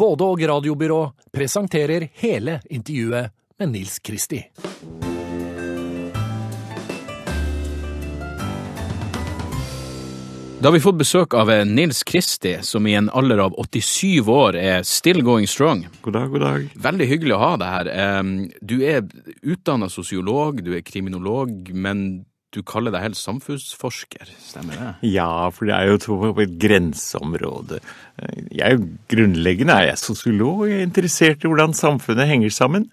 både og radiobyrå presenterer hele intervjuet med Nils Kristi. Da har vi fått besøk av Nils Kristi, som i en alder av 87 år er still going strong. God dag, god dag. Veldig hyggelig å ha deg her. Du er utdanna sosiolog, du er kriminolog, men du kaller deg helst samfunnsforsker, stemmer det? Ja, for det er jo to på et grenseområde. Jeg grunnleggende er jeg sosiolog, jeg er interessert i hvordan samfunnet henger sammen.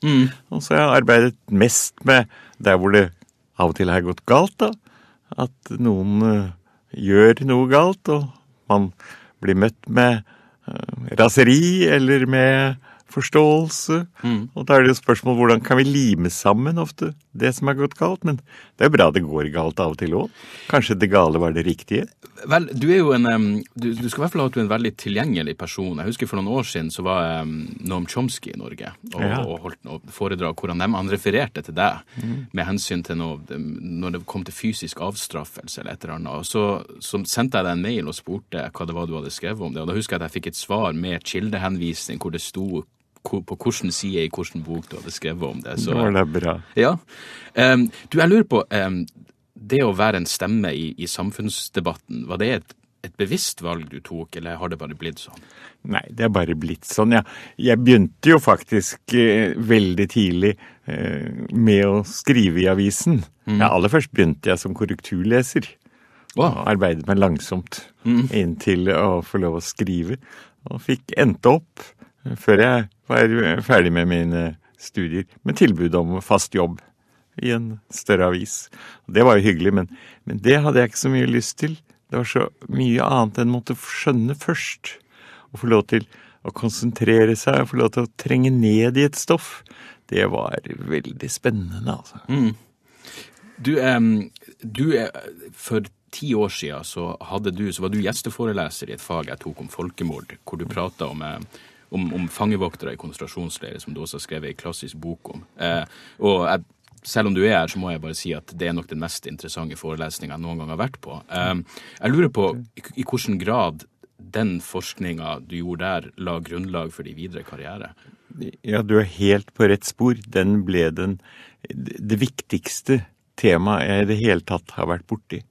Og så har jeg arbeidet mest med der hvor det av og til har gått galt, da. At noen uh, gjør noe galt, og man blir møtt med uh, raseri eller med forståelse. Og da er det jo spørsmål hvordan kan vi lime sammen ofte det som har gått galt. Men det er jo bra det går galt av og til òg. Kanskje det gale var det riktige. Vel, du er jo en du, du skal i hvert fall ha at du er en veldig tilgjengelig person. Jeg husker for noen år siden så var um, Noam Chomsky i Norge og, Ja. og holdt noe foredrag hvor han, han refererte til deg med hensyn til noe når det kom til fysisk avstraffelse eller et eller annet. Og så, så sendte jeg deg en mail og spurte hva det var du hadde skrevet om det. Og da husker jeg at jeg fikk et svar med kildehenvisning hvor det sto på hvilken side i hvilken bok du hadde skrevet om det. Så, Det var da bra. ja. Um, du, jeg lurer på um, Det å være en stemme i, i samfunnsdebatten, var det et, et bevisst valg du tok, eller har det bare blitt sånn? Nei, det er bare blitt sånn, ja. Jeg begynte jo faktisk eh, veldig tidlig eh, med å skrive i avisen. Ja, aller først begynte jeg som korrekturleser. Wow. Og arbeidet meg langsomt inntil å få lov å skrive. Og fikk endte opp, eh, før jeg var ferdig med mine studier, med tilbud om fast jobb i en større avis. Det var jo hyggelig, men, men det hadde jeg ikke så mye lyst til. Det var så mye annet enn måtte skjønne først. Å få lov til å konsentrere seg, få lov til å trenge ned i et stoff. Det var veldig spennende, altså. Du, em, du er, for ti år siden så, du, så var du gjesteforeleser i et fag jeg tok om folkemord, hvor du prata om, eh, om, om fangevoktere i konsentrasjonsleirer, som du også har skrevet en klassisk bok om. Eh, og jeg, selv om du er her, så må jeg bare si at det er nok den mest interessante forelesninga jeg noen gang har vært på. Eh, jeg lurer på i, i hvilken grad den forskninga du gjorde der, la grunnlag for din videre karriere. Ja, du er helt på rett spor. Den ble den, det viktigste temaet jeg i det hele tatt har vært borti.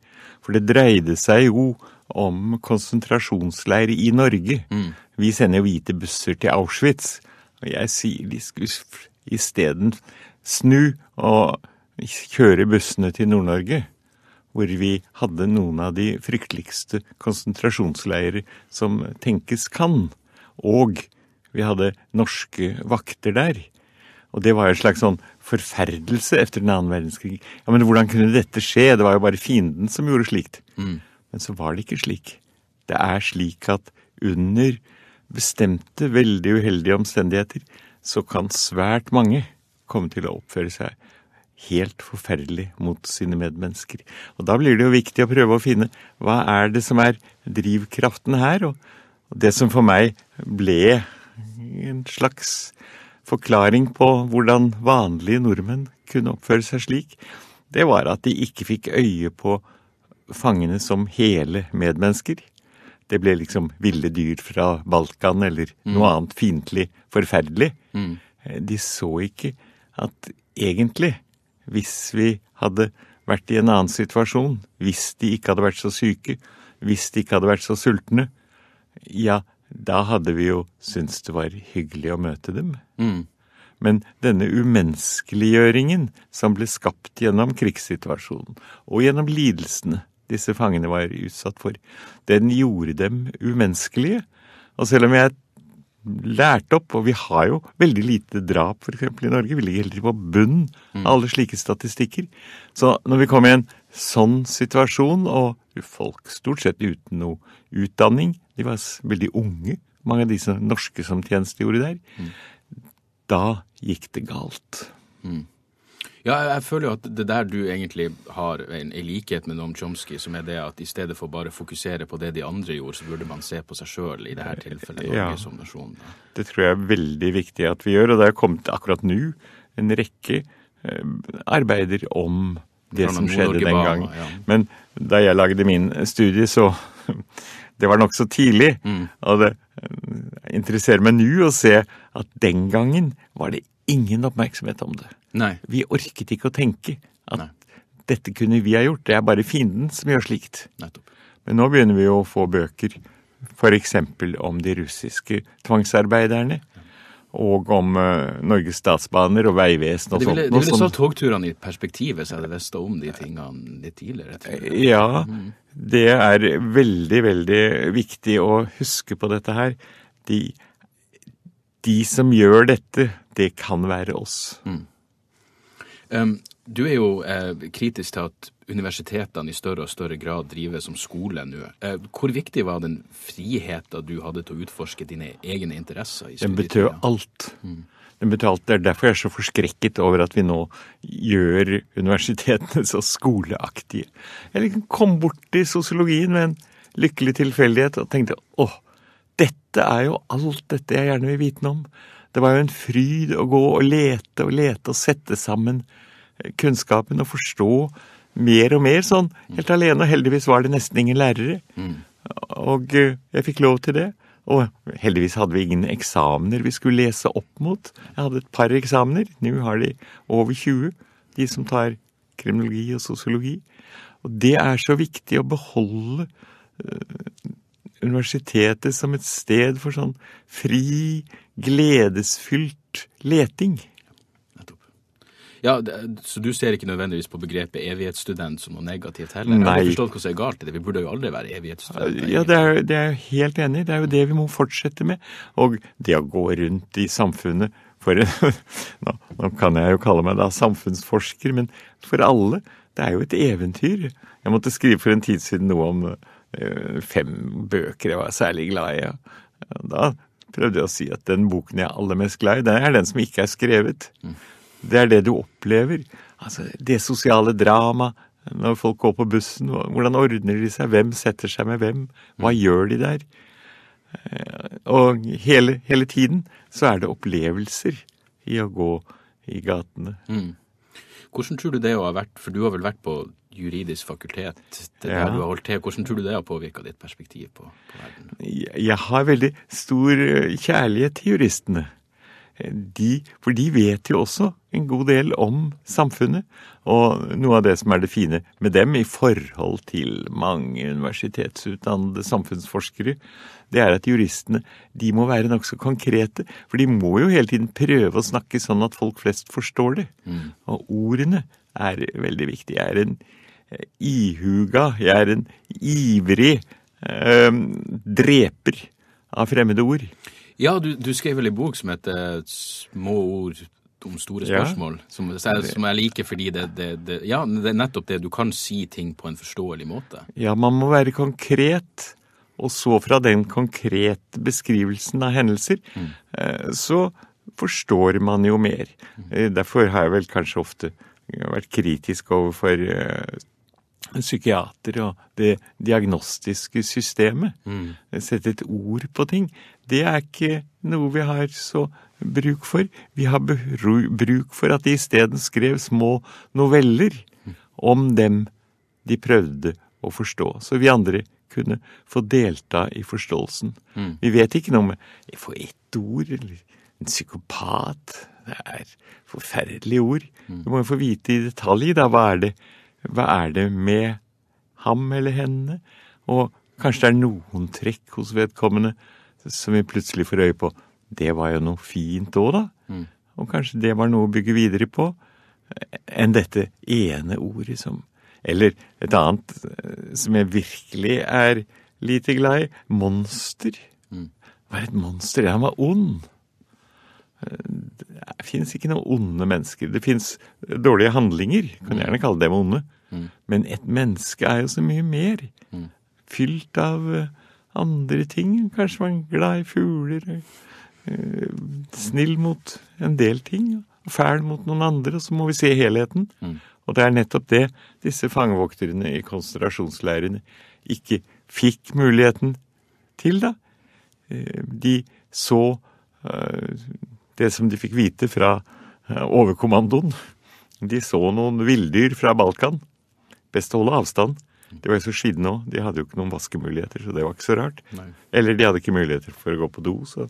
For det dreide seg jo om konsentrasjonsleir i Norge. Vi sender jo hvite busser til Auschwitz. Og jeg sier de skulle isteden snu og kjøre bussene til Nord-Norge. Hvor vi hadde noen av de frykteligste konsentrasjonsleirer som tenkes kan. Og vi hadde norske vakter der. Og det var jo en slags sånn forferdelse etter den annen verdenskrig. Ja, Men hvordan kunne dette skje? Det var jo bare fienden som gjorde slikt. Men så var det ikke slik. Det er slik at under bestemte, veldig uheldige omstendigheter, så kan svært mange komme til å oppføre seg helt forferdelig mot sine medmennesker. Og da blir det jo viktig å prøve å finne hva er det som er drivkraften her, og det som for meg ble en slags forklaring på hvordan vanlige nordmenn kunne oppføre seg slik, det var at de ikke fikk øye på fangene som hele medmennesker. Det ble liksom ville dyr fra Balkan eller noe annet fiendtlig forferdelig. Mm. De så ikke at egentlig, hvis vi hadde vært i en annen situasjon, hvis de ikke hadde vært så syke, hvis de ikke hadde vært så sultne, ja, da hadde vi jo syntes det var hyggelig å møte dem. Men denne umenneskeliggjøringen som ble skapt gjennom krigssituasjonen, og gjennom lidelsene disse fangene var utsatt for, den gjorde dem umenneskelige. Og selv om jeg lærte opp, og vi har jo veldig lite drap for eksempel i Norge, vi ligger helt på bunnen av alle slike statistikker. Så når vi kom i en sånn situasjon, og folk stort sett uten noe utdanning, de var veldig unge, mange av disse norske som tjenestegjorde der, da gikk det galt. Ja, jeg- føler jo at det der du egentlig har en, en likhet med Noam Chomsky, som er det at i stedet for bare å fokusere på det de andre gjorde, så burde man se på seg sjøl, i dette tilfellet Norge Ja. som nasjon. da. Det tror jeg er veldig viktig at vi gjør, og det er kommet akkurat nå en rekke eh, arbeider om det som skjedde den gang. Men da jeg lagde min studie, så Det var nokså tidlig. Mm. Og det, eh, interesserer meg nå å se at den gangen var det ingen oppmerksomhet om det. Nei. Vi orket ikke å tenke at Nei. dette kunne vi ha gjort. Det er bare fienden som gjør slikt. Nettopp. Men nå begynner vi å få bøker f.eks. om de russiske tvangsarbeiderne. Og om uh, Norges Statsbaner og Vegvesen og sånt. det ville sånt. satt togturene i perspektivet, så jeg hadde visst om de tingene litt tidligere. tror jeg. Ja, det er veldig, veldig viktig å huske på dette her. De, de som gjør dette, det kan være oss. Um, du er jo eh, kritisk til at universitetene i større og større grad drives som skole nå. Eh, hvor viktig var den friheten du hadde til å utforske dine egne interesser? i Den betød alt. Mm. Den betød alt. Det er derfor jeg er så forskrekket over at vi nå gjør universitetene så skoleaktige. Jeg liksom kom borti sosiologien med en lykkelig tilfeldighet og tenkte åh, dette er jo alt dette jeg gjerne vil vite noe om. Det var jo en fryd å gå og lete og lete og sette sammen eh, kunnskapen og forstå mer og mer sånn helt alene. Og heldigvis var det nesten ingen lærere. Og eh, jeg fikk lov til det. Og heldigvis hadde vi ingen eksamener vi skulle lese opp mot. Jeg hadde et par eksamener. Nå har de over 20, de som tar kriminologi og sosiologi. Og det er så viktig å beholde eh, universitetet som et sted for sånn fri, gledesfylt leting. Ja, Så du ser ikke nødvendigvis på begrepet evighetsstudent som noe negativt heller? Nei. Jeg har forstått hva som er galt i det. Vi burde jo aldri være evighetsstudenter. Ja, det er, det er helt enig i. Det er jo det vi må fortsette med. Og det å gå rundt i samfunnet for nå, nå kan jeg jo kalle meg da samfunnsforsker, men for alle. Det er jo et eventyr. Jeg måtte skrive for en tid siden noe om eh, fem bøker jeg var særlig glad i. Da prøvde jeg å si at den boken jeg er aller mest glad i, den er den som ikke er skrevet. Det er det du opplever. Altså, det sosiale drama når folk går på bussen. Hvordan ordner de seg? Hvem setter seg med hvem? Hva gjør de der? Eh, Og hele, hele tiden så er det opplevelser i å gå i gatene. Hvordan tror du det å ha vært For du har vel vært på juridisk fakultet, det der Ja. du har holdt til. Hvordan tror du det har påvirka ditt perspektiv på, på verden? Jeg har veldig stor eh, kjærlighet til juristene. Eh, De, for de vet jo også en god del om samfunnet. Og noe av det som er det fine med dem i forhold til mange universitetsutdannede samfunnsforskere, det er at juristene de må være nokså konkrete. For de må jo hele tiden prøve å snakke sånn at folk flest forstår det. Og ordene er veldig viktige. Jeg er en ihuga, jeg er en ivrig eh, dreper av fremmede ord. Ja, du, du skrev vel en bok som heter 'Små ord om store Ja. spørsmål', som, jeg- som jeg liker fordi det, det, det Ja, det er nettopp det. Du kan si ting på en forståelig måte. Ja, man må være konkret. Og så fra den konkrete beskrivelsen av hendelser, eh, så forstår man jo mer. Eh, Derfor har jeg vel kanskje ofte vært kritisk overfor eh, psykiater og det diagnostiske systemet. Sette et ord på ting. Det er ikke noe vi har så bruk for. Vi har bruk for at de isteden skrev små noveller om dem de prøvde å forstå. Så vi andre kunne få delta i forståelsen. Vi vet ikke noe med For ett ord, eller en psykopat Det er forferdelige ord. Du må jo få vite i detalj, da. Hva er det, hva er det med ham eller henne? Og kanskje det er noen trekk hos vedkommende som vi plutselig får øye på. Det var jo noe fint òg, da. Og kanskje det var noe å bygge videre på enn dette ene ordet som Eller et annet eh, som jeg virkelig er lite glad i. Monster. Hva er et monster? Han var ond. Det fins ikke noen onde mennesker. Det fins dårlige handlinger. Kan gjerne kalle dem onde. Men et menneske er jo så mye mer. Fylt av eh, andre ting. Kanskje man er glad i fugler. eh, Snill mot en del ting. Og fæl mot noen andre. Og så må vi se helheten. Og det er nettopp det disse fangevokterne i konsentrasjonsleirene ikke fikk muligheten til, da. Eh, De så det som de fikk vite fra eh, overkommandoen. De så noen villdyr fra Balkan. Best å holde avstand. De var jo så skidne òg. De hadde jo ikke noen vaskemuligheter, så det var ikke så rart. Nei. Eller de hadde ikke muligheter for å gå på do, så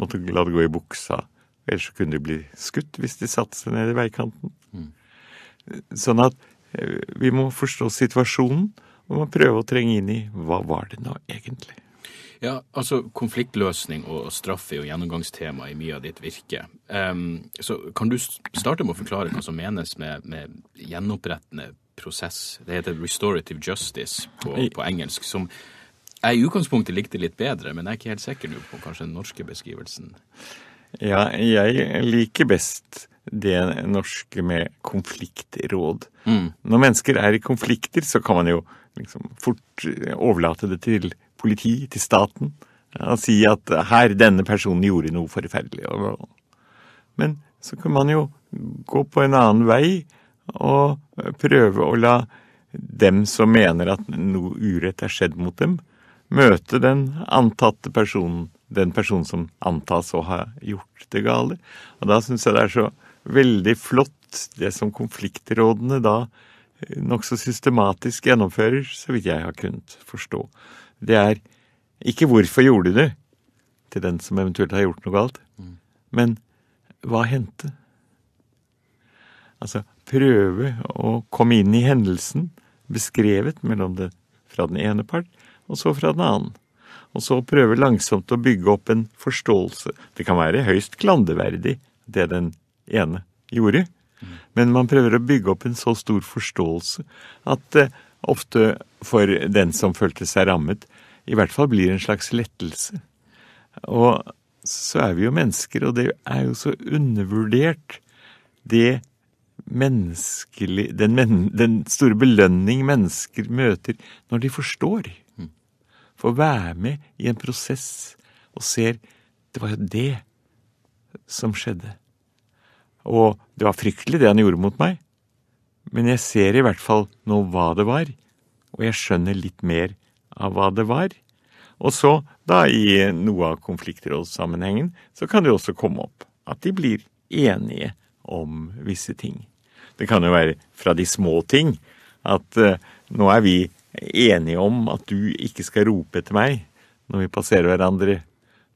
måtte de la det gå i buksa. Ellers så kunne de bli skutt hvis de satte seg ned i veikanten. Sånn at eh, vi må forstå situasjonen, og må prøve å trenge inn i hva var det nå egentlig. Ja, altså Konfliktløsning og straff er jo gjennomgangstema i mye av ditt virke. Um, så Kan du starte med å forklare hva som menes med, med gjenopprettende prosess? Det heter restorative justice på, på engelsk, som jeg i utgangspunktet likte litt bedre, men jeg er ikke helt sikker nå på kanskje den norske beskrivelsen. Ja, jeg liker best det norske med konfliktråd. Mm. Når mennesker er i konflikter, så kan man jo liksom fort overlate det til politi, til staten, og si at her, denne personen gjorde noe forferdelig. Men så kan man jo gå på en annen vei og prøve å la dem som mener at noe urett er skjedd mot dem, møte den antatte personen, den personen som antas å ha gjort det gale. Og da syns jeg det er så veldig flott det som konfliktrådene da eh, nokså systematisk gjennomfører, så vidt jeg har kunnet forstå. Det er ikke 'hvorfor gjorde du det?' til den som eventuelt har gjort noe galt, men hva hendte? Altså prøve å komme inn i hendelsen, beskrevet mellom det fra den ene part og så fra den annen. Og så prøve langsomt å bygge opp en forståelse. Det kan være høyst klanderverdig, det den ene gjorde, men man prøver å bygge opp en så stor forståelse at det ofte for den som følte seg rammet, i hvert fall blir en slags lettelse. Og så er vi jo mennesker, og det er jo så undervurdert, det menneskelig den, men, den store belønning mennesker møter når de forstår. Får være med i en prosess og ser det var jo det som skjedde. Og det var fryktelig det han gjorde mot meg, men jeg ser i hvert fall nå hva det var, og jeg skjønner litt mer av hva det var. Og så, da i noe av konfliktrådssammenhengen, så kan det jo også komme opp at de blir enige om visse ting. Det kan jo være fra de små ting at uh, nå er vi enige om at du ikke skal rope etter meg når vi passerer hverandre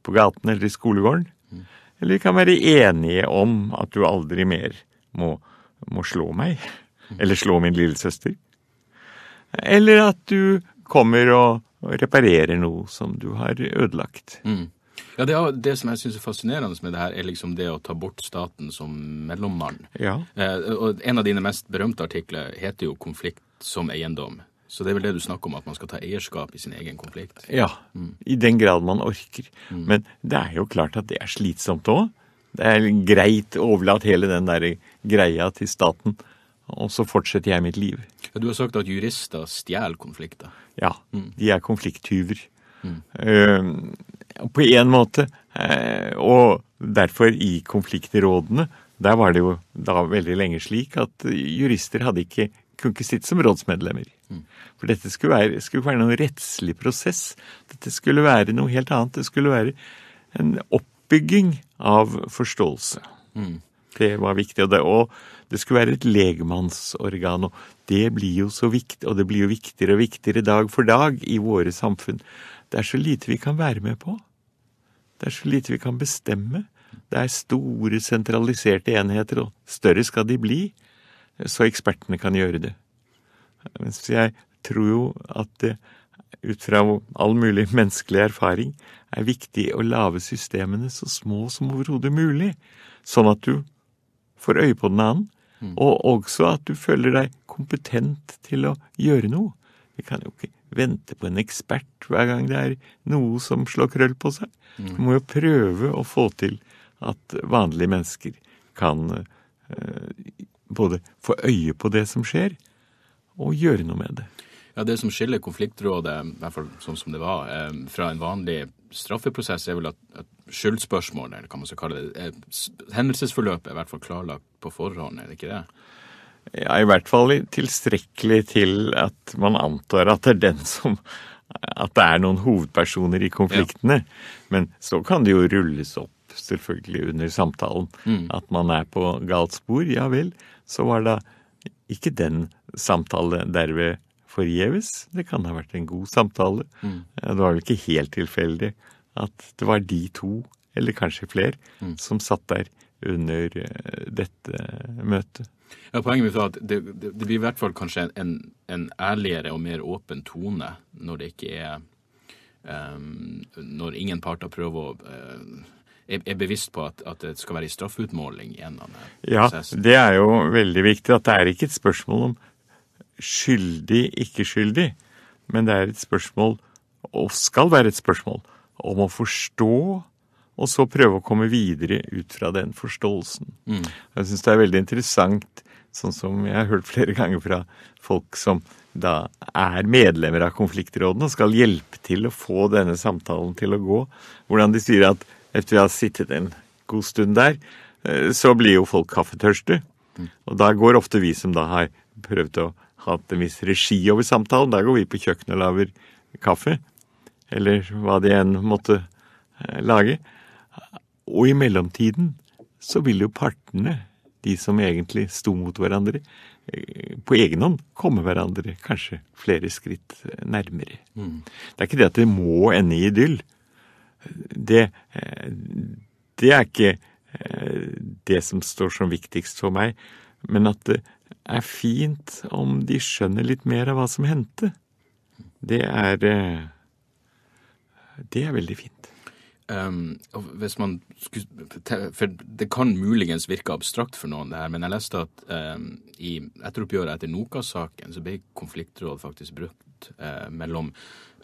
på gaten eller i skolegården. Eller vi kan være enige om at du aldri mer må, må slå meg. Eller slå min lillesøster. Eller at du kommer og, reparerer noe som du har ødelagt. Mm. Ja, det, er- det som jeg syns er fascinerende med det her, er liksom det å ta bort staten som mellommann. Ja. Eh, og en av dine mest berømte artikler heter jo 'Konflikt som eiendom'. Så det er vel det du snakker om, at man skal ta eierskap i sin egen konflikt? Ja, i den grad man orker. Men det er jo klart at det er slitsomt òg. Det er greit å overlate hele den der greia til staten, og så fortsetter jeg mitt liv. Du har sagt at jurister stjeler konflikter. Ja, de er konflikttyver. Eh, på en måte. Uh, og derfor i konfliktrådene, der var det jo da veldig lenge slik at jurister hadde ikke, kunne ikke sitte som rådsmedlemmer. For dette skulle være, skulle være noen rettslig prosess. Dette skulle være noe helt annet. Det skulle være en oppbygging av forståelse. Det var viktig. Og det, og det skulle være et legmannsorgan. Og det blir jo så viktig, og det blir jo viktigere og viktigere dag for dag i våre samfunn. Det er så lite vi kan være med på. Det er så lite vi kan bestemme. Det er store, sentraliserte enheter, og større skal de bli, så ekspertene kan gjøre det. Mens jeg tror jo at det ut fra all mulig menneskelig erfaring er viktig å lage systemene så små som overhodet mulig, sånn at du får øye på den annen, og også at du føler deg kompetent til å gjøre noe. Vi kan jo ikke vente på en ekspert hver gang det er noe som slår krøll på seg. Vi må jo prøve å få til at vanlige mennesker kan eh, både få øye på det som skjer, og gjøre noe med det. Ja, Det som skiller konfliktrådet, i hvert fall sånn som det var, eh, fra en vanlig straffeprosess, er vel at, at skyldspørsmål, eller hva man skal kalle det, er, hendelsesforløpet er i hvert fall klarlagt på forhånd, er det ikke det? Ja, i hvert fall tilstrekkelig til at man antar at det er den som At det er noen hovedpersoner i konfliktene. Men så kan det jo rulles opp, selvfølgelig, under samtalen. At man er på galt spor. Ja vel. Så var da ikke den samtale derved forgjeves. Det kan ha vært en god samtale. Mm. Det var vel ikke helt tilfeldig at det var de to, eller kanskje flere, som satt der under eh, dette møtet. Ja, Poenget mitt var at det, det, det blir i hvert fall kanskje en, en ærligere og mer åpen tone når det ikke er um, Når ingen parter prøver å uh, er, er bevisst på at, at det skal være en straffeutmåling i en av denne Ja, det er jo veldig viktig at det er ikke et spørsmål om skyldig, ikke skyldig, men det er et spørsmål, og skal være et spørsmål, om å forstå, og så prøve å komme videre ut fra den forståelsen. Jeg syns det er veldig interessant, sånn som jeg har hørt flere ganger fra folk som da er medlemmer av konfliktrådene og skal hjelpe til å få denne samtalen til å gå, hvordan de sier at etter vi har sittet en god stund der, eh, så blir jo folk kaffetørste. Og da går ofte vi som da har prøvd å ha en viss regi over samtalen, da går vi på kjøkkenet og lager kaffe. Eller hva de enn måtte eh, lage. Og i mellomtiden så vil jo partene, de som egentlig sto mot hverandre, eh, på egen hånd komme hverandre kanskje flere skritt nærmere. nærmere. Det er ikke det at det må ende i idyll. Det, eh, det er ikke eh, det som står som viktigst for meg, men at det er fint om de skjønner litt mer av hva som hendte. Det er eh, Det er veldig fint. Um, hvis man For det kan muligens virke abstrakt for noen, det her, men jeg leste at um, i etteroppgjøret etter Nokas-saken så ble konfliktråd faktisk brukt uh, mellom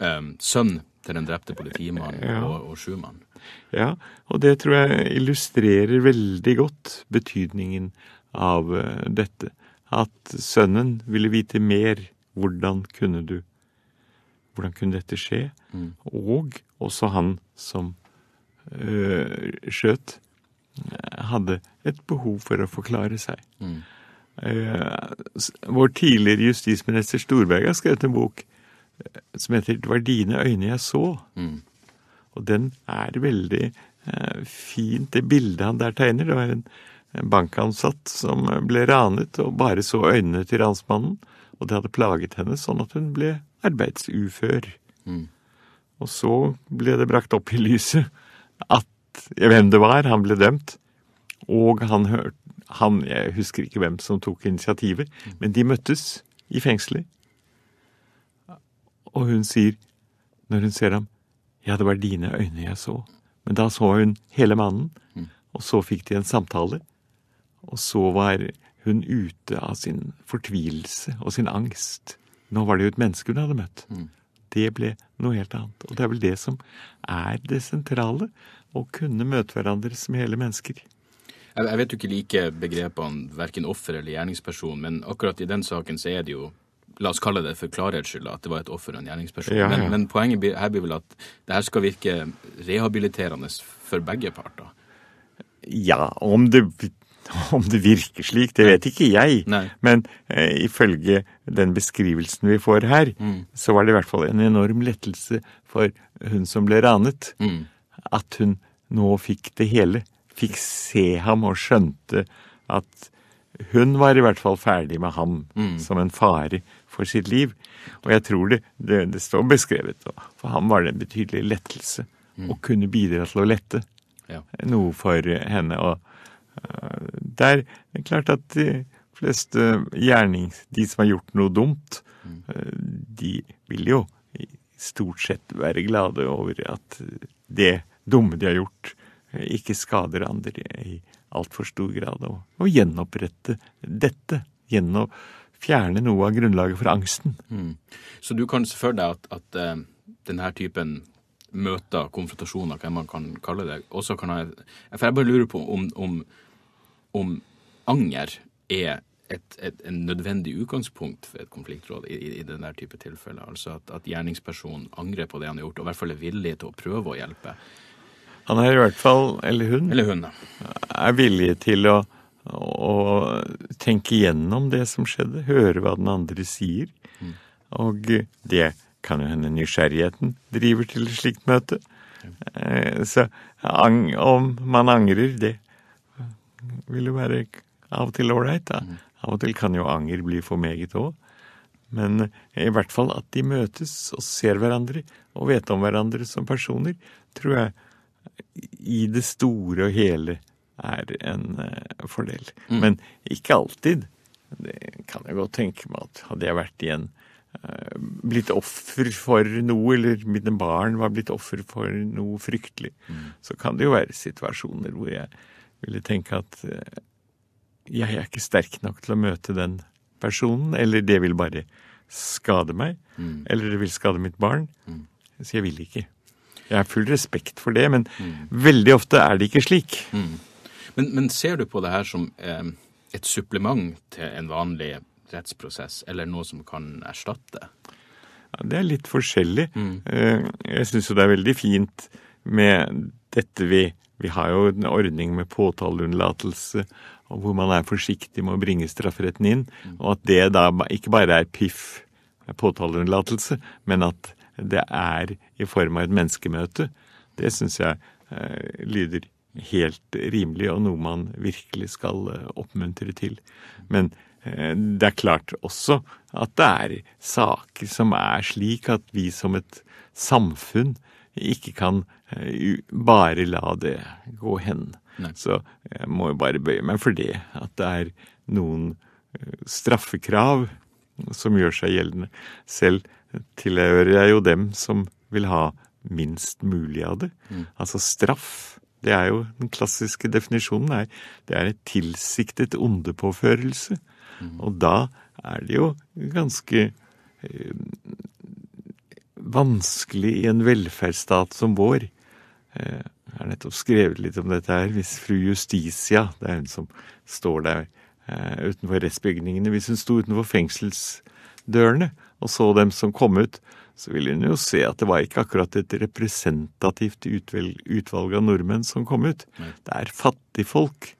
um, sønn til den drepte politimannen Ja. og, og sjumannen. Ja, og det tror jeg illustrerer veldig godt betydningen av eh, dette. At sønnen ville vite mer. Hvordan kunne du Hvordan kunne dette skje? Og også han som øh, skjøt, hadde et behov for å forklare seg. Mm. s- vår tidligere justisminister Storberget har skrevet en bok eh, som heter 'Det var dine øyne jeg så'. Og den er veldig eh, fint, det bildet han der tegner. Det var en, en bankansatt som ble ranet og bare så øynene til ransmannen. Og det hadde plaget henne sånn at hun ble arbeidsufør. Og så ble det brakt opp i lyset at hvem det var. Han ble dømt. Og han hørte han, Jeg husker ikke hvem som tok initiativet, men de møttes i fengselet. Og hun sier, når hun ser ham, ja, det var dine øyne jeg så. Men da så hun hele mannen, og så fikk de en samtale. Og så var hun ute av sin fortvilelse og sin angst. Nå var det jo et menneske hun hadde møtt. Det ble noe helt annet. Og det er vel det som er det sentrale. Å kunne møte hverandre som hele mennesker. Jeg, vet jo ikke like begrepene verken offer eller gjerningsperson, men akkurat i den saken så er det jo La oss kalle det for klarhets skyld at det var et offer og en gjerningsperson. Ja, Men, ja. men poenget her blir vel at det her skal virke rehabiliterende for begge parter. Ja, om det, om det virker slik, det vet ikke jeg. Nei. Men eh, ifølge den beskrivelsen vi får her, så var det i hvert fall en enorm lettelse for hun som ble ranet. At hun nå fikk det hele. Fikk se ham og skjønte at hun var i hvert fall ferdig med ham som en fare for sitt liv. Og jeg tror det, det, det står beskrevet, og for ham var det en betydelig lettelse å kunne bidra til å lette Ja. noe for henne. Og øh, det er klart at de fleste gjerning, De som har gjort noe dumt, øh, de vil jo stort sett være glade over at det dumme de har gjort, øh, ikke skader andre i altfor stor grad. Og, og gjenopprette dette. Gjennom fjerne noe av grunnlaget for angsten. Så du kan se for deg at, at uh, denne typen møter, konfrontasjoner, hva man kan kalle det, også kan ha For jeg bare lurer på om, om, om anger er et, et, en nødvendig utgangspunkt for et konfliktråd i, i, denne type tilfeller. Altså at, at gjerningspersonen angrer på det han har gjort, og i hvert fall er villig til å prøve å hjelpe. Han er i hvert fall, eller hun, Eller hun, er villig til å, å tenke igjennom det som skjedde, høre hva den andre sier. Og det kan jo hende nysgjerrigheten driver til et slikt møte. Mm. Så om man angrer, det vil jo være av og til ålreit. da. Av og til kan jo anger bli for meget òg. Men i hvert fall at de møtes og ser hverandre og vet om hverandre som personer, tror jeg i det store og hele er en uh, fordel. Mm. Men ikke alltid. Det kan jeg godt tenke meg at hadde jeg vært i en uh, blitt offer for noe, eller mine barn var blitt offer for noe fryktelig, Mm. så kan det jo være situasjoner hvor jeg ville tenke at uh, jeg er ikke sterk nok til å møte den personen, eller det vil bare skade meg, Mm. eller det vil skade mitt barn. Mm. Så jeg vil ikke. Jeg har full respekt for det, men veldig ofte er det ikke slik. Mm. Men, men ser du på det her som eh, et supplement til en vanlig rettsprosess, eller noe som kan erstatte? Ja, det er litt forskjellig. Mm. Eh, Jeg syns jo det er veldig fint med dette vi Vi har jo en ordning med påtaleunnlatelse, hvor man er forsiktig med å bringe strafferetten inn, og at det da ikke bare er piff påtaleunnlatelse, men at det er i form av et menneskemøte, det syns jeg eh, lyder helt rimelig, og noe man virkelig skal eh, oppmuntre til. Men eh, det er klart også at det er saker som er slik at vi som et samfunn ikke kan bare la det gå hen. Nei. Så jeg må jo bare bøye meg for det, at det er noen eh, straffekrav som gjør seg gjeldende. Selv tilhører jeg jo dem som vil ha minst mulig av det. Altså straff. Det er jo den klassiske definisjonen er det er et tilsiktet ondepåførelse. Og da er det jo ganske eh, vanskelig i en velferdsstat som vår. Eh, Jeg har nettopp skrevet litt om dette her. Hvis fru Justitia, det er hun som står der eh, utenfor rettsbygningene, hvis hun sto utenfor fengselsdørene og så dem som kom ut, så ville hun jo se at det var ikke akkurat et representativt utvalg, utvalg av nordmenn som kom ut. Det er fattigfolk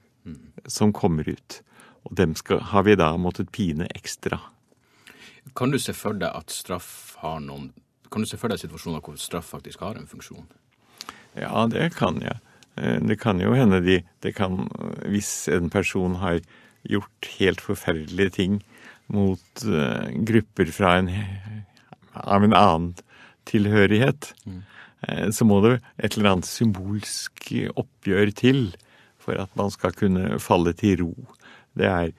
som kommer ut. Og dem skal, har vi da måttet pine ekstra. Kan du se for deg at straff har noen Kan du se for deg situasjoner hvor straff faktisk har en funksjon? Ja, det kan jeg. Eh, Det kan jo hende de det kan, Hvis en person har gjort helt forferdelige ting mot uh, grupper fra en, av en annen tilhørighet, eh, så må det et eller annet symbolsk oppgjør til for at man skal kunne falle til ro. Det er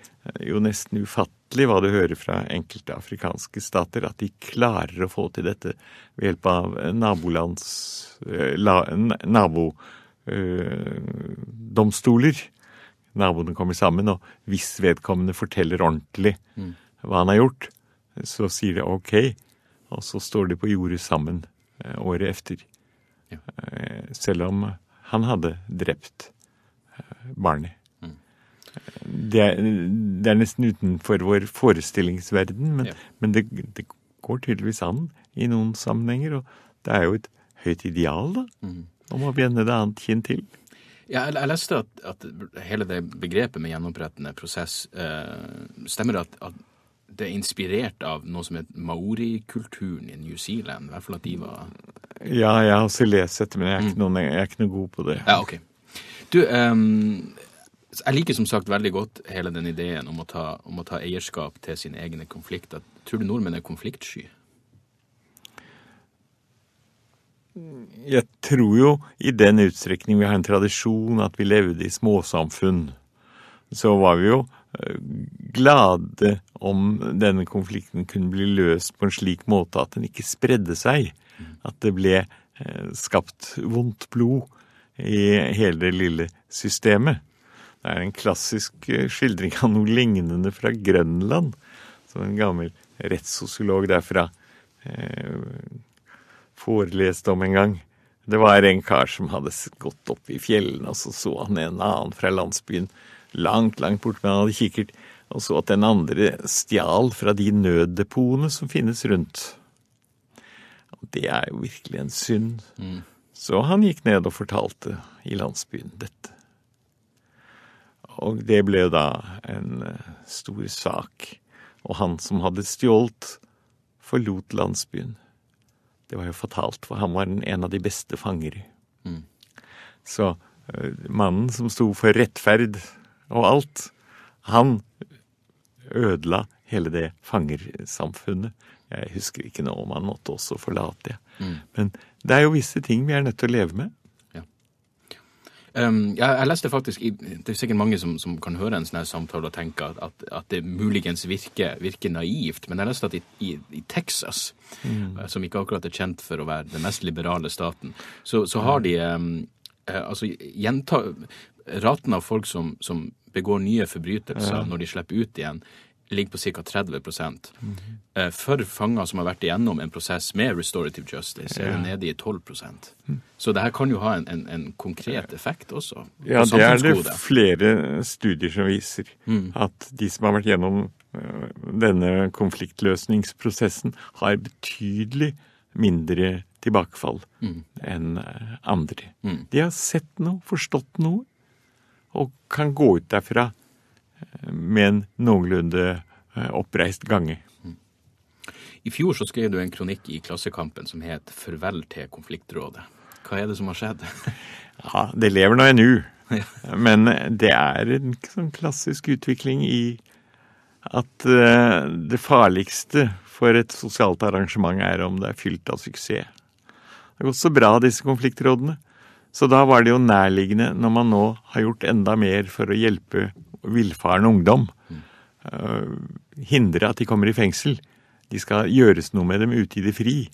jo nesten ufattelig hva du hører fra enkelte afrikanske stater, at de klarer å få til dette ved hjelp av nabolands eh, nabodomstoler. Naboene kommer sammen, og hvis vedkommende forteller ordentlig hva han har gjort, så sier de ok, og så står de på jordet sammen eh, året efter. Eh, Selv om han hadde drept eh, barnet. Det er, det er nesten utenfor vår forestillingsverden, men, Ja. men det, det går tydeligvis an i noen sammenhenger. Og det er jo et høyt ideal, da, om å vende det annet kinn til. Ja, jeg, jeg leste at, at hele det begrepet med gjenopprettende prosess eh, Stemmer det at, at det er inspirert av noe som heter maori-kulturen i New Zealand? I hvert fall at de var Ja, jeg har også lest dette, men jeg er ikke, noen, jeg er ikke noe god på det. Ja, ok. Du, ehm, jeg liker som sagt veldig godt hele den ideen om å ta, om å ta eierskap til sine egne konflikter. Tror du nordmenn er konfliktsky? Jeg tror jo i den utstrekning vi har en tradisjon at vi levde i småsamfunn, så var vi jo eh, glade om denne konflikten kunne bli løst på en slik måte at den ikke spredde seg. At det ble eh, skapt vondt blod i hele det lille systemet. Det er en klassisk eh, skildring av noe lignende fra Grønland, som en gammel rettssosiolog derfra eh, foreleste om en gang. Det var en kar som hadde gått opp i fjellene, og så så han en annen fra landsbyen langt, langt borte, men han hadde kikkert, og så at den andre stjal fra de nøddepotene som finnes rundt. Og det er jo virkelig en synd. Så han gikk ned og fortalte i landsbyen dette. Og det ble jo da en eh, stor sak. Og han som hadde stjålet, forlot landsbyen. Det var jo fatalt, for han var en av de beste fangere. Så eh, mannen som sto for rettferd og alt, han ødela hele det fangersamfunnet. Jeg husker ikke nå om han måtte også forlate det. Men det er jo visse ting vi er nødt til å leve med. Um, jeg, jeg leste faktisk i, Det er sikkert mange som, som kan høre en sånn her samtale og tenke at, at, det muligens virker, virker naivt, men jeg leste at i, i, i Texas, mm. som ikke akkurat er kjent for å være den mest liberale staten, så, så har de um, eh, altså gjenta Raten av folk som, som begår nye forbrytelser når de slipper ut igjen, ligger på ca. 30 Eh, For fanger som har vært igjennom en prosess med restorative justice, er det nede i 12 mm. Så det her kan jo ha en, en, en konkret effekt også. Ja, det er det flere studier som viser. At de som har vært gjennom øh, denne konfliktløsningsprosessen, har betydelig mindre tilbakefall enn øh, andre. De har sett noe, forstått noe, og kan gå ut derfra med en noenlunde øh, oppreist gange. I fjor så skrev du en kronikk i Klassekampen som het 'Farvel til konfliktrådet'. Hva er det som har skjedd? Ja, det lever nå ennå. Men det er en sånn klassisk utvikling i at eh, det farligste for et sosialt arrangement er om det er fylt av suksess. Det har gått så bra, disse konfliktrådene. Så da var det jo nærliggende, når man nå har gjort enda mer for å hjelpe villfaren ungdom, eh, hindre at de kommer i fengsel. De skal gjøres noe med dem ute i det fri.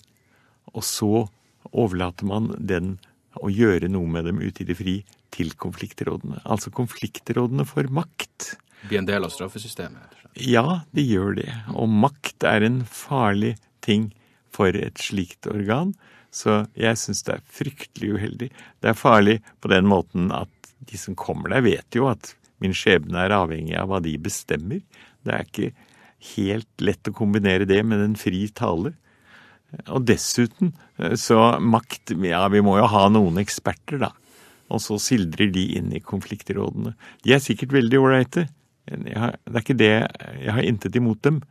Og så overlater man den å gjøre noe med dem ute i det fri til konfliktrådene. Altså konfliktrådene får makt. Blir en del av straffesystemet? Ja, de gjør det. Og makt er en farlig ting for et slikt organ. Så jeg syns det er fryktelig uheldig. Det er farlig på den måten at de som kommer der, vet jo at min skjebne er avhengig av hva de bestemmer. Det er ikke helt lett å kombinere det med en fri tale. Og dessuten eh, så makt Ja, vi må jo ha noen eksperter, da. Og så sildrer de inn i konfliktrådene. De er sikkert veldig ålreite. Det er ikke det Jeg har intet imot dem.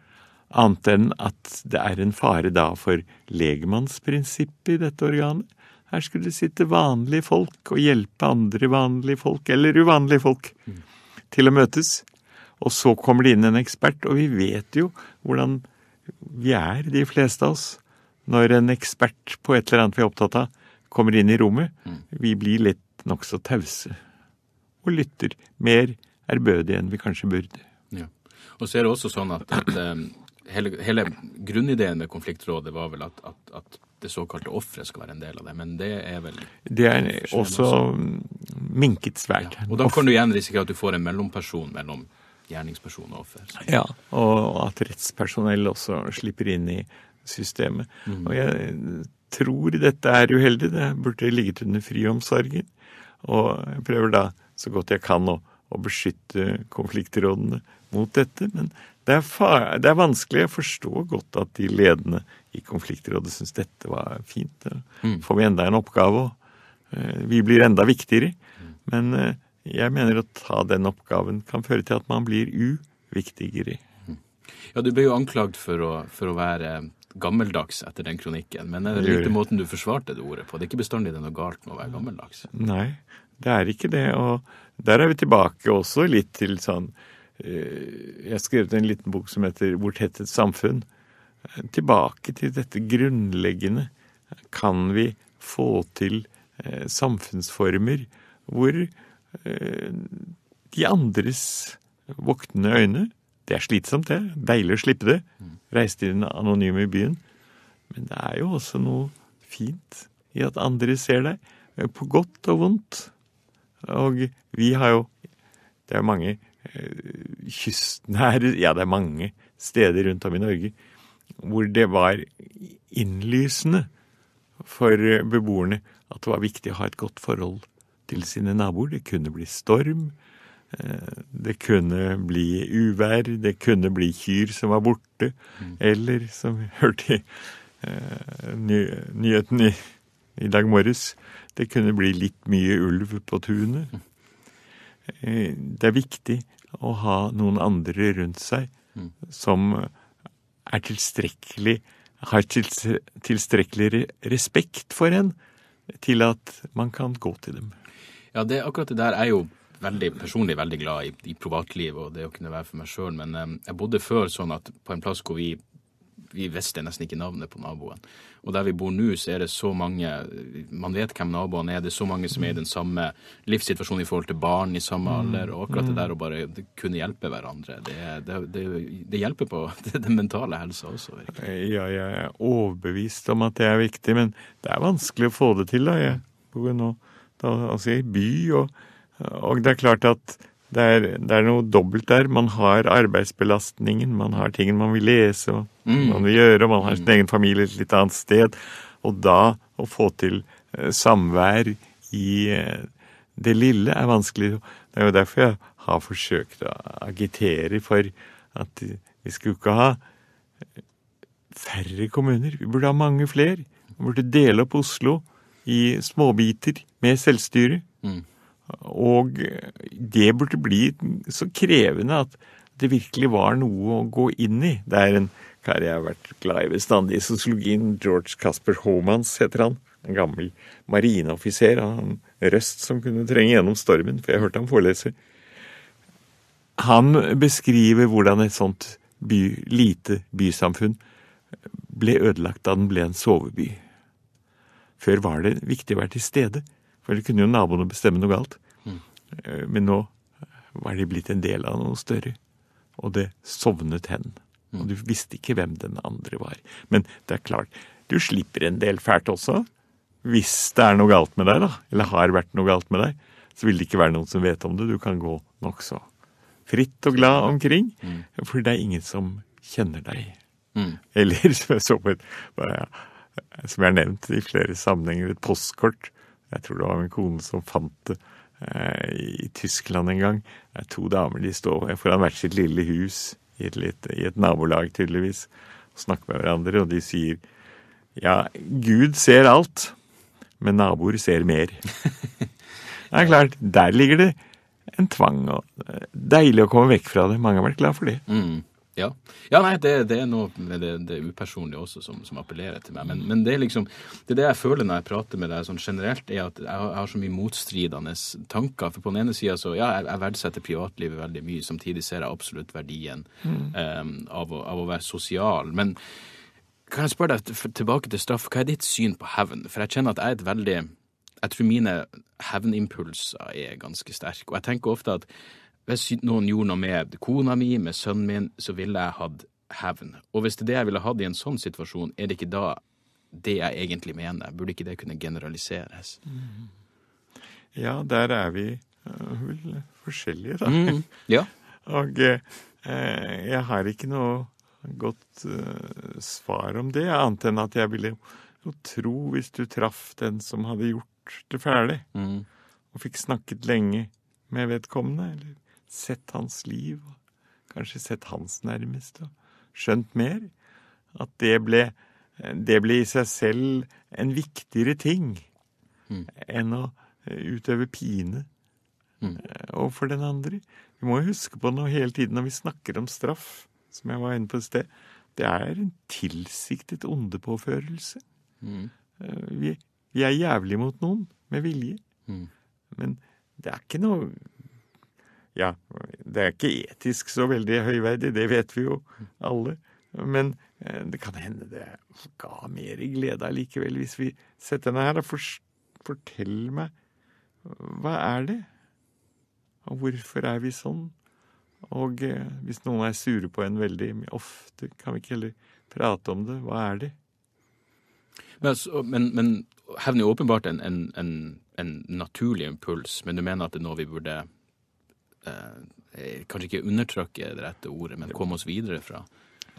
Annet enn at det er en fare da for legmannsprinsippet i dette organet. Her skulle det sitte vanlige folk og hjelpe andre vanlige folk, eller uvanlige folk, til å møtes. Og så kommer det inn en ekspert, og vi vet jo hvordan vi er, de fleste av oss. Når en ekspert på et eller annet vi er opptatt av, kommer inn i rommet, vi blir litt nokså tause. Og lytter mer ærbødig enn vi kanskje burde. Ja. Og så er det også sånn at, at eh, hele, hele grunnideen med konfliktrådet var vel at, at, at det såkalte offeret skal være en del av det, men det er vel Det er også minket svært. Og da kan du igjen risikere at du får en mellomperson mellom gjerningsperson og offer. Ja, og at rettspersonell også slipper inn i systemet. Og jeg tror dette er uheldig. Det burde ligget under friomsorgen. Og jeg prøver da så godt jeg kan å, å beskytte konfliktrådene mot dette. Men det er, fa det er vanskelig. Jeg forstår godt at de ledende i konfliktrådet syns dette var fint. Da får vi enda en oppgave, og eh, vi blir enda viktigere. Men eh, jeg mener å ta den oppgaven kan føre til at man blir uviktigere. Ja, du ble jo anklagd for å, for å være gammeldags etter den kronikken, men er det jeg. måten du forsvarte det ordet på? Det er ikke bestandig det er noe galt med å være gammeldags. Nei, det er ikke det. Og der er vi tilbake også litt til sånn eh, Jeg har skrevet en liten bok som heter 'Hvor tett et samfunn'. Tilbake til dette grunnleggende. Kan vi få til eh, samfunnsformer hvor eh, de andres voktende øyne Det er slitsomt, det. Deilig å slippe det. Reise til den anonyme byen. Men det er jo også noe fint i at andre ser deg, eh, på godt og vondt. Og vi har jo Det er mange eh, kystnære Ja, det er mange steder rundt om i Norge hvor det var innlysende for beboerne at det var viktig å ha et godt forhold til sine naboer. Det kunne bli storm, eh, det kunne bli uvær, det kunne bli kyr som var borte, eller som vi hørte i eh, ny, nyheten i, i dag morges, det kunne bli litt mye ulv på tunet. Eh, Det er viktig å ha noen andre rundt seg som er tilstrekkelig har tilstrekkelig respekt for en til at man kan gå til dem. Ja, det, akkurat det der er jo veldig personlig veldig glad i, i privatliv og det å kunne være for meg sjøl, men eh, jeg bodde før sånn at på en plass hvor vi vi visste nesten ikke navnet på naboen. Og der vi bor nå, så er det så mange Man vet hvem naboene er. Det er så mange som er i den samme livssituasjonen i forhold til barn i samme alder. Og akkurat det der å bare kunne hjelpe hverandre, det, det, det, det hjelper på den mentale helsa også. virkelig. Ja, jeg er overbevist om at det er viktig, men det er vanskelig å få det til. da. Jeg bor jo nå da, altså i by, og, og det er klart at det er, det er noe dobbelt der. Man har arbeidsbelastningen, man har ting man vil lese og man vil gjøre, og man har sin egen familie et litt annet sted. Og da å få til eh, samvær i eh, det lille er vanskelig. Det er jo derfor jeg har forsøkt å agitere for at vi skulle ikke ha færre kommuner. Vi burde ha mange flere. Vi burde dele opp Oslo i småbiter med selvstyre. Og det burde bli så krevende at det virkelig var noe å gå inn i. Det er en kar jeg har vært glad i bestandig i sosiologien. George Casper Homans heter han. En gammel marineoffiser av en røst som kunne trenge gjennom stormen, for jeg hørte ham forelese. Han beskriver hvordan et sånt by, lite bysamfunn ble ødelagt da den ble en soveby. Før var det viktig å være til stede, for det kunne jo naboene bestemme noe galt. Mm. Men nå var de blitt en del av noe større, og det sovnet hen. Og du visste ikke hvem den andre var. Men det er klart, du slipper en del fælt også. Hvis det er noe galt med deg, da, eller har vært noe galt med deg, så vil det ikke være noen som vet om det. Du kan gå nokså fritt og glad omkring, for det er ingen som kjenner deg. Eller så på et bare, Som jeg har nevnt i flere sammenhenger, et postkort. Jeg tror det var min kone som fant det eh, i Tyskland en gang. Det er to damer de står foran hvert sitt lille hus i et, litt, i et nabolag, tydeligvis, og snakker med hverandre, og de sier ja, Gud ser alt, men naboer ser mer. Det er klart, der ligger det en tvang, og eh, deilig å komme vekk fra det. Mange har vært glad for det. Mm. Ja. ja, nei, det, det er noe med det, det upersonlige også som, som appellerer til meg. Men, men det er liksom, det er det jeg føler når jeg prater med deg sånn generelt, er at jeg har, jeg har så mye motstridende tanker. For på den ene sida så, ja, jeg, jeg verdsetter privatlivet veldig mye. Samtidig ser jeg absolutt verdien eh, av, å, av å være sosial. Men kan jeg spørre deg tilbake til straff, hva er ditt syn på hevn? For jeg kjenner at jeg er et veldig Jeg tror mine hevnimpulser er ganske sterke. Og jeg tenker ofte at hvis noen gjorde noe med kona mi, med sønnen min, så ville jeg hatt hevn. Og hvis det er det jeg ville hatt i en sånn situasjon, er det ikke da det jeg egentlig mener? Burde ikke det kunne generaliseres? Ja, der er vi eh, vel forskjellige, da. Mm, ja. Og eh, jeg har ikke noe godt eh, svar om det, annet enn at jeg ville jo tro hvis du traff den som hadde gjort det ferdig, Mm, og fikk snakket lenge med vedkommende, eller sett hans liv, kanskje sett hans nærmeste, skjønt mer, at det ble, det ble i seg selv en viktigere ting enn å eh, utøve pine mm. overfor den andre. Vi må jo huske på noe hele tiden når vi snakker om straff, som jeg var inne på et sted. Det er en tilsiktet ondepåførelse. mm, Eh, Vi, vi er jævlig mot noen med vilje. Mm. Men det er ikke noe Ja, det er ikke etisk så veldig høyverdig, det vet vi jo alle. Men eh, det kan hende det ga mer glede allikevel, hvis vi setter henne her og fors- fortell meg hva er det? Og hvorfor er vi sånn? Og eh, hvis noen er sure på en veldig ofte, kan vi ikke heller prate om det? Hva er det? Men, altså, men, men hevn er åpenbart en, en, en, en naturlig impuls, men du mener at det er noe vi burde Kanskje ikke undertrykke det rette ordet, men komme oss videre fra?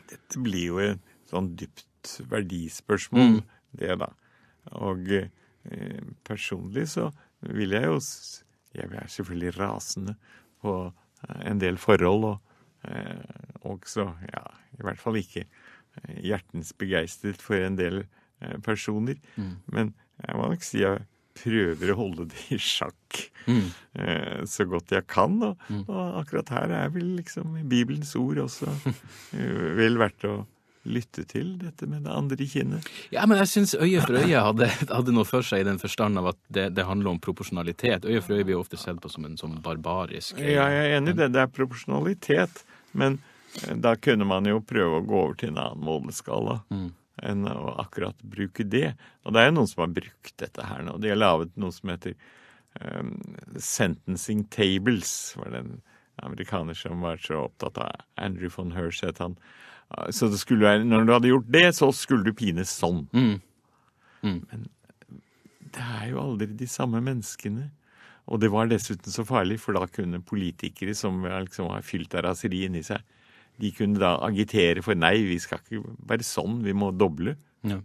Dette blir jo et sånn dypt verdispørsmål, Mm. det da. Og eh, personlig så vil jeg jo Jeg er selvfølgelig rasende på eh, en del forhold, og eh, også, ja, i hvert fall ikke eh, hjertens begeistret for en del eh, personer. Men jeg må nok si jeg prøver å holde det i sjakk eh, så godt jeg kan. Og, og akkurat her er vel liksom Bibelens ord også eh, vel verdt å lytte til dette med det andre kinnet. Ja, men jeg syns øye for øye hadde, hadde, noe for seg i den forstand av at det, det handler om proporsjonalitet. Øye for øye blir ofte sett på som en sånn barbarisk Ja, jeg er enig i det. Det er proporsjonalitet. Men eh, da kunne man jo prøve å gå over til en annen måleskala. Mm. Enn å akkurat bruke det. Og det er jo noen som har brukt dette her nå. De har laget noe som heter um, sentencing tables. var det en amerikaner som var så opptatt av Andrew von Hirsch at han så det skulle være, når du hadde gjort det, så skulle du pines sånn. Mm. Mm. Men det er jo aldri de samme menneskene. Og det var dessuten så farlig, for da kunne politikere som liksom har fylt av raseri inni seg, de kunne da agitere for nei, vi skal ikke være sånn, vi må doble. Ja.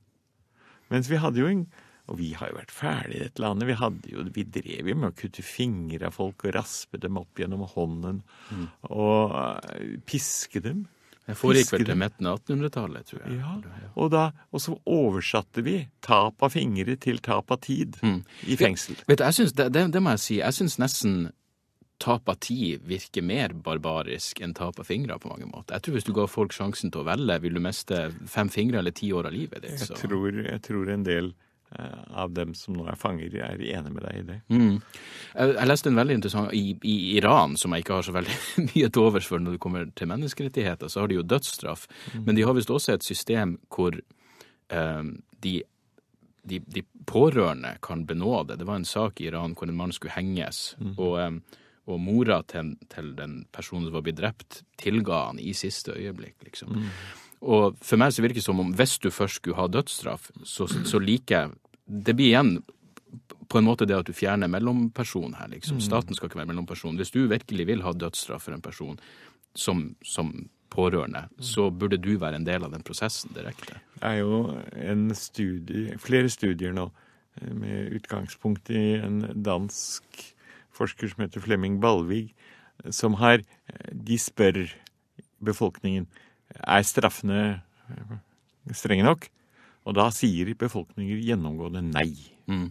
Mens vi hadde jo en Og vi har jo vært fæle i dette landet. Vi, hadde jo, vi drev jo med å kutte fingre av folk og raspe dem opp gjennom hånden. Mm. Og uh, piske dem. Det foregikk vel til midten av 1800-tallet, tror jeg. Ja, og, da, og, så oversatte vi tap av fingre til tap av tid mm. i fengsel. Vet du, jeg synes, det, det, det, må jeg si. Jeg syns nesten tap av tid virker mer barbarisk enn tap av fingre på mange måter. Jeg tror Hvis du ga folk sjansen til å velge, vil du miste fem fingre eller ti år av livet ditt. Jeg tror, jeg tror en del Eh, av dem som nå er fanger, er enig med deg i det. Mm. Jeg, jeg, leste en veldig interessant i, i, Iran, som jeg ikke har så veldig mye til overs for når det kommer til menneskerettigheter, så har de jo dødsstraff. Mm. Men de har visst også et system hvor um, de, de, de, pårørende kan benåde. Det var en sak i Iran hvor en mann skulle henges. Mm. og... Um, og mora til, til, den personen som var blitt drept, tilga han i siste øyeblikk, liksom. Mm. Og for meg så virker det som om hvis du først skulle ha dødsstraff, så, så liker jeg Det blir igjen på en måte det at du fjerner mellomperson her, liksom. Mm. Staten skal ikke være mellomperson. Hvis du virkelig vil ha dødsstraff for en person som, som pårørende, så burde du være en del av den prosessen direkte. Det er jo en studie, flere studier nå eh, med utgangspunkt i en dansk forsker som heter Flemming Balvig, som har De spør befolkningen er straffene strenge nok? Og da sier befolkninger gjennomgående nei. Mm.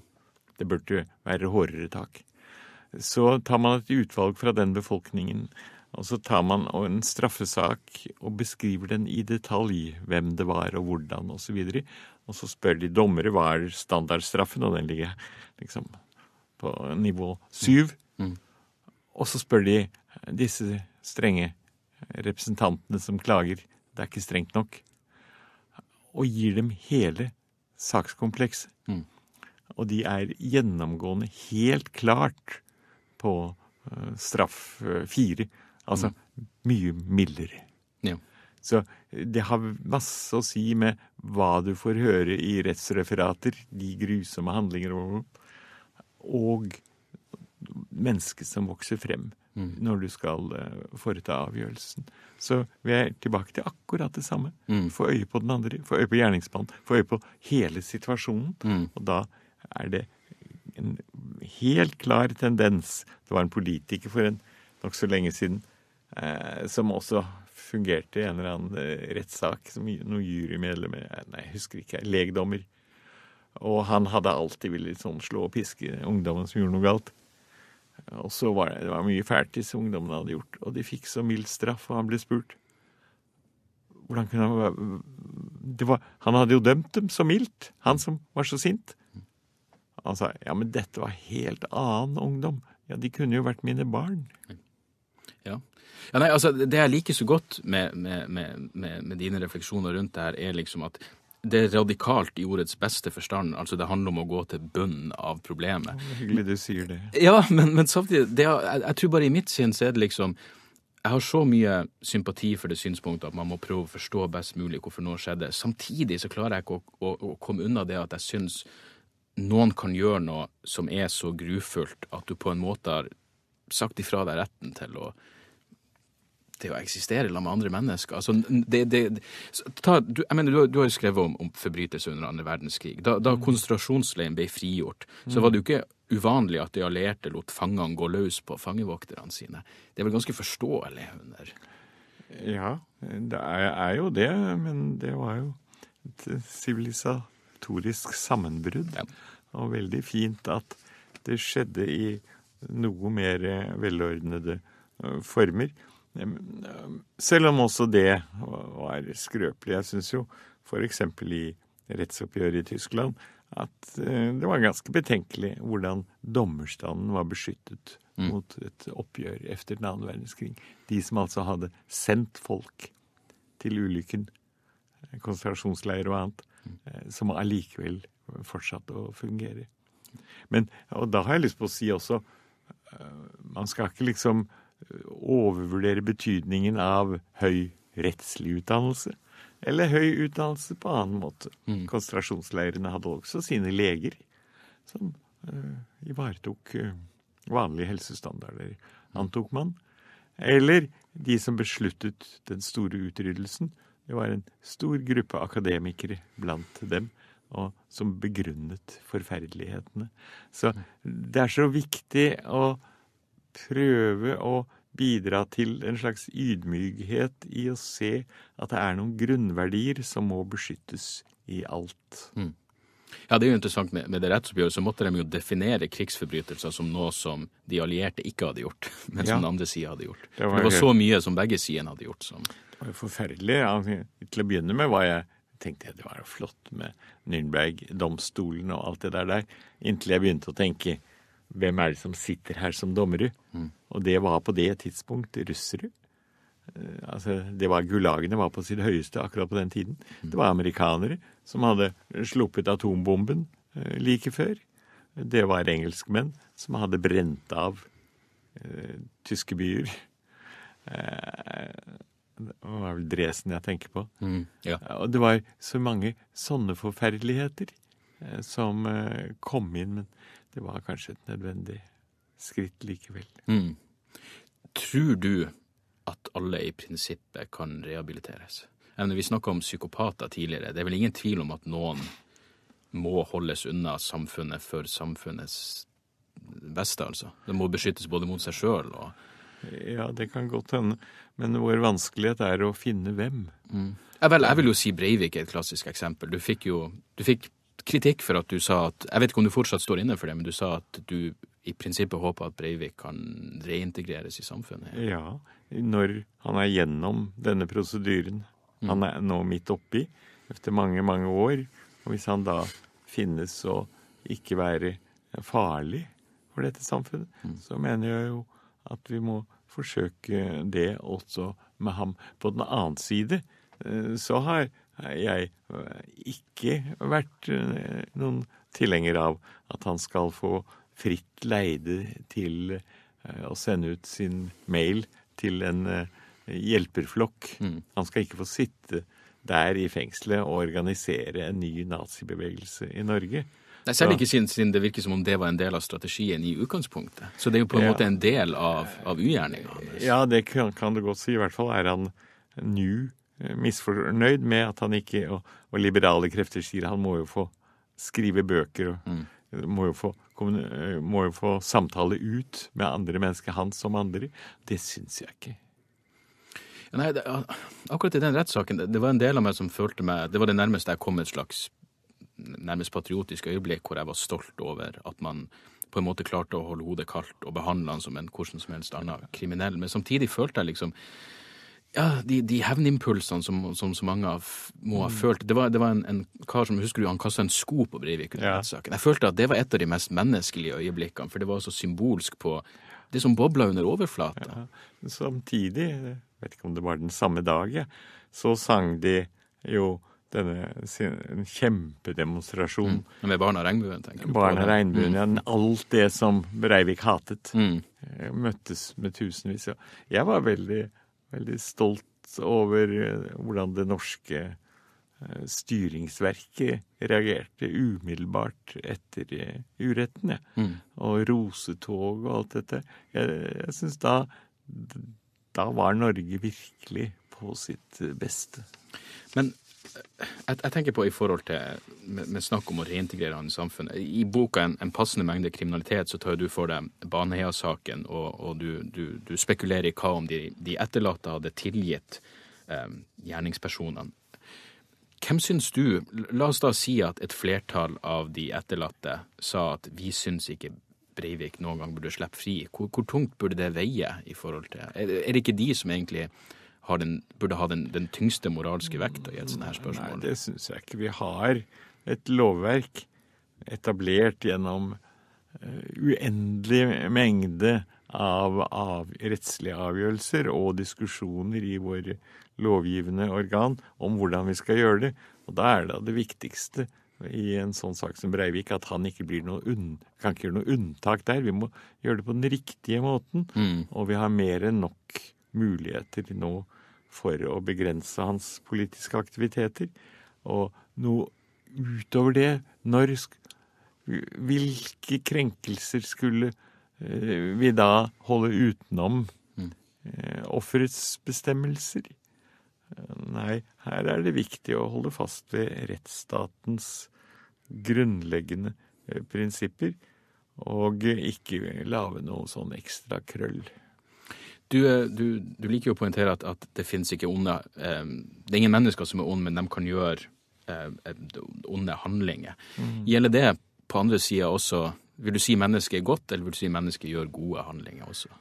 Det burde være hårdere tak. Så tar man et utvalg fra den befolkningen, og så tar man en straffesak og beskriver den i detalj, hvem det var og hvordan osv. Og, så og så spør de dommere hva er standardstraffen, og den ligger liksom på nivå syv. Mm. Og så spør de disse strenge representantene som klager, det er ikke strengt nok, og gir dem hele sakskomplekset. Mm. Og de er gjennomgående helt klart på uh, straff uh, fire. Altså mm. mye mildere. Ja. Så det har masse å si med hva du får høre i rettsreferater, de grusomme handlinger og, og mennesket som vokser frem mm. når du skal uh, foreta avgjørelsen. Så vi er tilbake til akkurat det samme. Mm. Få øye på den andre, få øye på gjerningsmannen, få øye på hele situasjonen. Mm. Og da er det en helt klar tendens Det var en politiker for en nokså lenge siden eh, som også fungerte i en eller annen eh, rettssak som noen jurymedlem Nei, jeg husker ikke. Legdommer. Og han hadde alltid villet sånn slå og piske ungdommen som gjorde noe galt. Og så var det, det var mye fælt disse ungdommene hadde gjort. Og de fikk så mild straff, og han ble spurt. Hvordan kunne han var, Han hadde jo dømt dem så mildt, han som var så sint. Han sa ja, men dette var helt annen ungdom. Ja, de kunne jo vært mine barn. Ja. ja nei, altså, Det jeg liker så godt med, med, med, med, dine refleksjoner rundt det her, er liksom at det er radikalt i ordets beste forstand. Altså Det handler om å gå til bunnen av problemet. Oh, hyggelig du sier det. Ja, men, men samtidig det, jeg, jeg, tror bare i mitt sinn så er det liksom Jeg har så mye sympati for det synspunktet at man må prøve å forstå best mulig hvorfor noe skjedde. Samtidig så klarer jeg ikke å, å, å komme unna det at jeg syns noen kan gjøre noe som er så grufullt at du på en måte har sagt ifra deg retten til å det å eksistere sammen med andre mennesker. Altså, det, det, ta, du, jeg mener, du, du, har jo skrevet om, om forbrytelser under andre verdenskrig. Da, da mm. konsentrasjonsleiren ble frigjort, så var det jo ikke uvanlig at de allierte lot fangene gå løs på fangevokterne sine. Det er vel ganske forståelig under Ja, det er, er jo det, men det var jo et sivilisatorisk sammenbrudd. Ja. Og veldig fint at det skjedde i noe mer velordnede former. Selv om også det var skrøpelig. Jeg syns jo f.eks. i rettsoppgjøret i Tyskland at eh, det var ganske betenkelig hvordan dommerstanden var beskyttet mm. mot et oppgjør etter den annen verdenskrig. De som altså hadde sendt folk til ulykken, eh, konsentrasjonsleirer og annet, mm. som allikevel fortsatte å fungere. Men, og da har jeg lyst på å si også Man skal ikke liksom overvurdere betydningen av høy rettslig utdannelse. Eller høy utdannelse på annen måte. Mm. Konsentrasjonsleirene hadde også sine leger som uh, ivaretok uh, vanlige helsestandarder, antok man. Eller de som besluttet den store utryddelsen. Det var en stor gruppe akademikere blant dem og som begrunnet forferdelighetene. Så det er så viktig å prøve å bidra til en slags ydmykhet i å se at det er noen grunnverdier som må beskyttes i alt. Mm. Ja, Det er jo interessant med, med det rettsoppgjøret, så måtte de jo definere krigsforbrytelser som noe som de allierte ikke hadde gjort, men som ja. den andre sida hadde gjort. Det var, det var så mye som begge sidene hadde gjort. Som... Det var jo forferdelig. Ja, til å begynne med var jeg tenkte jeg det var jo flott med Nürnberg-domstolen og alt det der der, inntil jeg begynte å tenke hvem er det som sitter her som dommere? Mm. Og det var på det tidspunkt russere. Eh, altså, det var Gulagene var på sitt høyeste akkurat på den tiden. Mm. Det var amerikanere som hadde sluppet atombomben uh, like før. Det var engelskmenn som hadde brent av uh, tyske byer. Uh, det var vel Dresen jeg tenker på. Mm, ja. Og det var så mange sånne forferdeligheter som kom inn. Men det var kanskje et nødvendig skritt likevel. Mm. Tror du at alle i prinsippet kan rehabiliteres? Vi snakka om psykopater tidligere. Det er vel ingen tvil om at noen må holdes unna samfunnet for samfunnets beste, altså. Det må beskyttes både mot seg sjøl og Ja, det kan godt hende. Men vår vanskelighet er å finne hvem. Mm. Jeg, vel, jeg vil jo si Breivik er et klassisk eksempel. Du fikk jo du fikk kritikk for at du sa at Jeg vet ikke om du fortsatt står inne for det, men du sa at du i prinsippet håper at Breivik kan reintegreres i samfunnet? Ja, når han er gjennom denne prosedyren. Mm. Han er nå midt oppi, etter mange, mange år. Og hvis han da finnes å ikke være farlig for dette samfunnet, mm. så mener jeg jo at vi må forsøke det også med ham. På den annen side eh, så har jeg eh, ikke vært eh, noen tilhenger av at han skal få fritt leide til eh, å sende ut sin mail til en hjelperflokk. Mm. Han skal ikke få sitte der i fengselet og organisere en ny nazibevegelse i Norge. Nei, Særlig ikke siden, det virker som om det var en del av strategien i utgangspunktet. Så det er jo på en ja. måte en del av, av ugjerninga hans. Ja, det kan, kan, du godt si. I hvert fall er han Eh, misfornøyd med at han ikke og, og, liberale krefter sier han må jo få skrive bøker og mm. må, jo få, eh, må, jo få, samtale ut med andre mennesker, han som andre. Det syns jeg ikke. Nei, det, akkurat i den rettssaken, det, det var en del av meg som følte meg Det var det nærmeste jeg kom et slags nærmest patriotisk øyeblikk hvor jeg var stolt over at man på en måte klarte å holde hodet kaldt og behandle han som en hvordan som helst annen kriminell. Men samtidig følte jeg liksom ja, de, de hevnimpulsene som, som, så mange må ha mm. følt Det var, det var en, en, kar som husker du, han kasta en sko på Breivik under ja. rettssaken. Jeg følte at det var et av de mest menneskelige øyeblikkene, for det var så symbolsk på det som bobla under overflata. Ja. Samtidig, jeg vet ikke om det var den samme dag, så sang de jo denne en kjempedemonstrasjon. Mm. Med Barna Regnbuen, tenker du på? Barna Regnbuen, mm. ja. Alt det som Breivik hatet, mm. Møttes med tusenvis. Jeg var veldig veldig stolt over eh, hvordan det norske eh, styringsverket reagerte umiddelbart etter eh, uretten. Ja. Mm. Og rosetog og alt dette. Jeg, jeg syns da Da var Norge virkelig på sitt beste. Men jeg, jeg, tenker på i forhold til med, med snakk om å reintegrere han i samfunnet. I boka en, en, passende mengde kriminalitet' så tar du for deg Baneheia-saken, og, og du, du, du, spekulerer i hva om de, de etterlatte hadde tilgitt eh, gjerningspersonene. Hvem syns du La oss da si at et flertall av de etterlatte sa at vi syns ikke Breivik noen gang burde slippe fri. Hvor, hvor tungt burde det veie i forhold til Er, er det ikke de som egentlig den, burde ha den, den, tyngste moralske vekta i et sånt her spørsmål? Nei, det syns jeg ikke. Vi har et lovverk etablert gjennom uh, uendelig mengde av, av rettslige avgjørelser og diskusjoner i våre lovgivende organ om hvordan vi skal gjøre det. Og da er det det viktigste i en sånn sak som Breivik at han ikke blir noe unn, kan ikke gjøre noe unntak der. Vi må gjøre det på den riktige måten. Mm. Og vi har mer enn nok muligheter nå for å begrense hans politiske aktiviteter. Og noe utover det når, Hvilke krenkelser skulle eh, vi da holde utenom mm. eh, offerets bestemmelser? Nei, her er det viktig å holde fast ved rettsstatens grunnleggende eh, prinsipper, og ikke lage noe sånn ekstra krøll. Du, eh, du, du liker jo å poengtere at, at, det finnes ikke onde eh, Det er ingen mennesker som er onde, men de kan gjøre onde handlinger. Mm. Gjelder det på andre sida også Vil du si mennesket er godt, eller vil du si mennesket gjør gode handlinger også?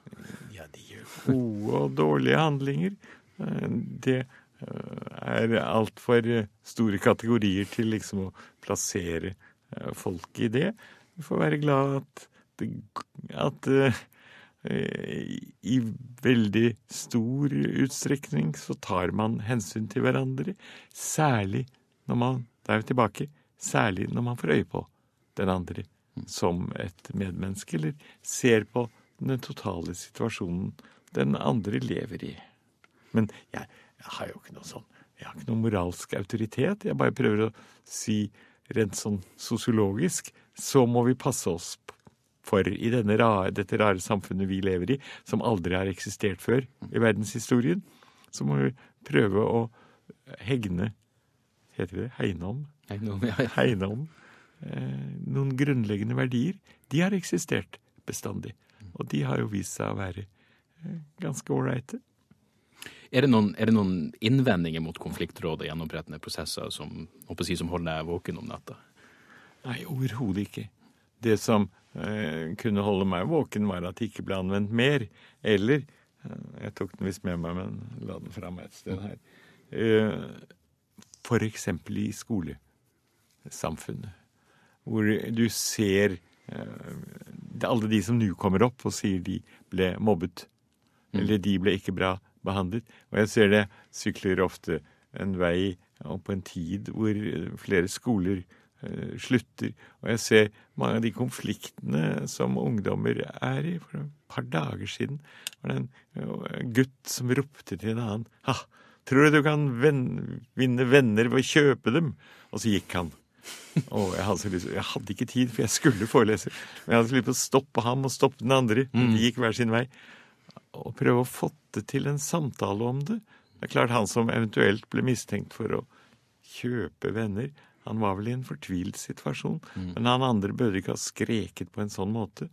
Ja, de gjør gode og dårlige handlinger. Det er altfor store kategorier til liksom å plassere eh, folk i det. Vi får være glad at, at i veldig stor utstrekning så tar man hensyn til hverandre. Særlig når man Da er vi tilbake. Særlig når man får øye på den andre som et medmenneske, eller ser på den totale situasjonen den andre lever i. Men jeg, jeg har jo ikke noe sånn Jeg har ikke noe moralsk autoritet. Jeg bare prøver å si rent sånn sosiologisk så må vi passe oss for i rare, dette rare samfunnet vi lever i, som aldri har eksistert før i verdenshistorien, så må vi prøve å hegne Heter det hegne om? Hegne om, ja. Hegne om eh, noen grunnleggende verdier. De har eksistert bestandig. Og de har jo vist seg å være eh, ganske ålreite. Er er det noen innvendinger mot konfliktråd og gjenopprettende prosesser som, si, som holder deg våken om natta? Nei, overhodet ikke. Det som eh, kunne holde meg våken, var at det ikke ble anvendt mer. Eller eh, Jeg tok den visst med meg, men la den fra meg et sted her. Eh, eksempel i skolesamfunnet, hvor du ser eh, alle de som nå kommer opp og sier de ble mobbet, mm. eller de ble ikke bra behandlet. Og jeg ser det sykler ofte en vei og på en tid hvor flere skoler slutter. Og jeg ser mange av de konfliktene som ungdommer er i. For et par dager siden var det en uh, gutt som ropte til en annen ha, tror du du kan vinne venner ved å kjøpe dem? Og så gikk han. Og jeg hadde, lyst, jeg hadde, ikke tid, for jeg skulle forelese. Men jeg hadde så lyst til å stoppe ham og stoppe den andre. Mm. De gikk hver sin vei og prøve å få det til en samtale om det. Det er klart Han som eventuelt ble mistenkt for å kjøpe venner, han var vel i en fortvilt situasjon. Mm. Men han andre burde ikke ha skreket på en sånn måte.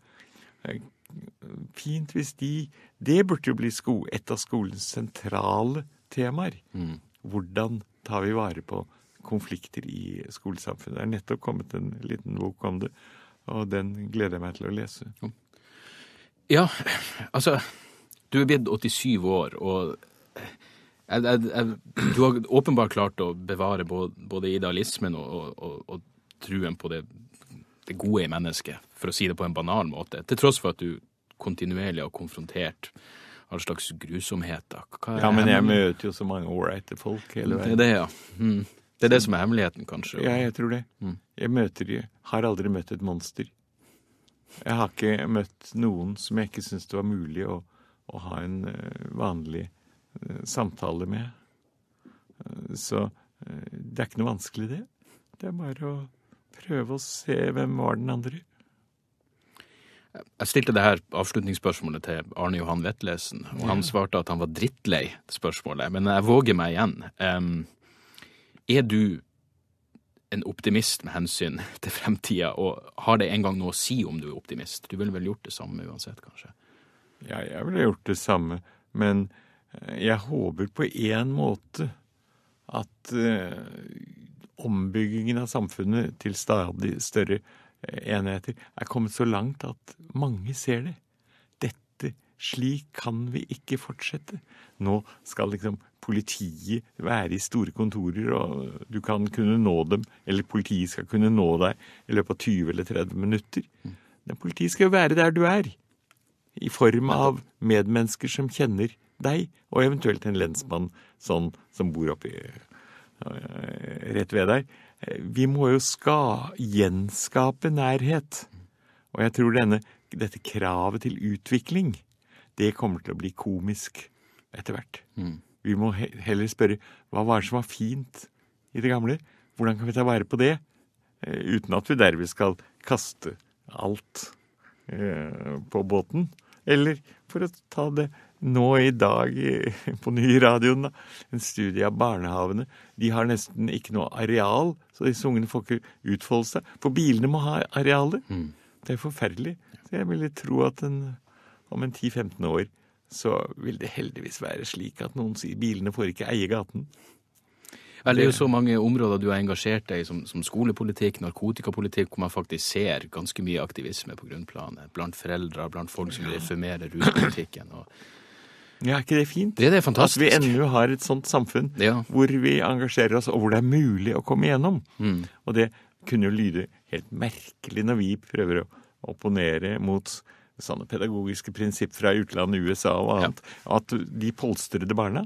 Fint hvis de Det burde jo bli sko, et av skolens sentrale temaer. Mm. Hvordan tar vi vare på konflikter i skolesamfunnet? Det er nettopp kommet en liten bok om det, og den gleder jeg meg til å lese. Ja, altså du er blitt 87 år, og jeg, jeg, jeg, du har åpenbart klart å bevare både, både idealismen og, og, og, truen på det, det, gode i mennesket, for å si det på en banal måte, til tross for at du kontinuerlig har konfrontert all slags grusomheter. ja, men jeg møter jo så mange ålreite folk hele veien. Det er det, ja. Mm. Det er det som er hemmeligheten, kanskje. Ja, jeg tror det. Mm. Jeg møter, har aldri møtt et monster. Jeg har ikke møtt noen som jeg ikke syns det var mulig å å ha en eh, vanlig samtale med. Eh, så det er ikke noe vanskelig, det. Det er bare å prøve å se hvem var den andre. Jeg stilte det her avslutningsspørsmålet til Arne Johan Vetlesen, og han svarte at han var drittlei spørsmålet. Men jeg våger meg igjen. Um, er du en optimist med hensyn til fremtida, og har det en gang noe å si om du er optimist? Du ville vel gjort det samme uansett, kanskje? Ja, jeg ville gjort det samme. Men eh, jeg håper på én måte at uh, ombyggingen av samfunnet til stadig større enheter, er kommet så langt at mange ser det. Dette, slik kan vi ikke fortsette. Nå skal liksom politiet være i store kontorer, og du kan kunne nå dem, eller politiet skal kunne nå deg i løpet av 20 eller 30 minutter. Men politiet skal jo være der du er. I form av medmennesker som kjenner deg, og eventuelt en lensmann sånn som bor oppi øh, rett ved deg. Vi må jo ska, gjenskape nærhet. Og jeg tror denne, dette kravet til utvikling, det kommer til å bli komisk etter hvert. Vi må heller spørre hva var det som var fint i det gamle? Hvordan kan vi ta vare på det? Eh, uten at vi derved skal kaste alt eh, på båten. Eller for å ta det nå i dag på ny radioen, en studie av barnehavene. De har nesten ikke noe areal, så disse ungene får ikke utfolde seg. For bilene må ha arealer. Det er forferdelig. Så jeg ville tro at en, om en 10-15 år så vil det heldigvis være slik at noen sier bilene får ikke eie gaten. Vel, det er jo så mange områder du har engasjert deg i, som, som skolepolitikk, narkotikapolitikk, hvor man faktisk ser ganske mye aktivisme på grunnplanet. Blant foreldre, blant folk som reformerer ruspolitikken. Og Ja, er ikke det fint? det, det er fantastisk. At vi ennå har et sånt samfunn Ja. hvor vi engasjerer oss, og hvor det er mulig å komme igjennom. Mm. Og det kunne jo lyde helt merkelig når vi prøver å opponere mot sånne pedagogiske prinsipp fra utlandet, USA og annet, at de polstrede barna